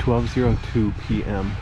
12.02 p.m.